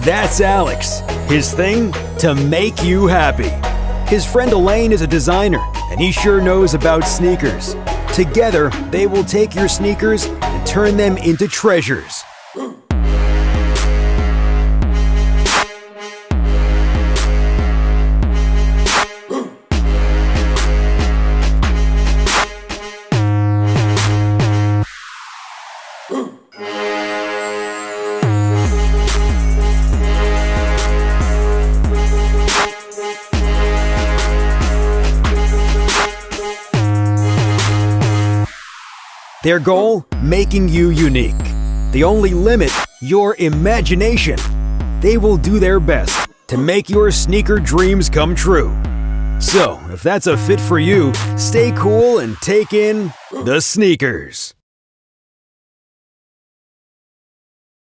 That's Alex. His thing? To make you happy. His friend Elaine is a designer, and he sure knows about sneakers. Together, they will take your sneakers and turn them into treasures. Their goal? Making you unique. The only limit? Your imagination. They will do their best to make your sneaker dreams come true. So, if that's a fit for you, stay cool and take in the sneakers.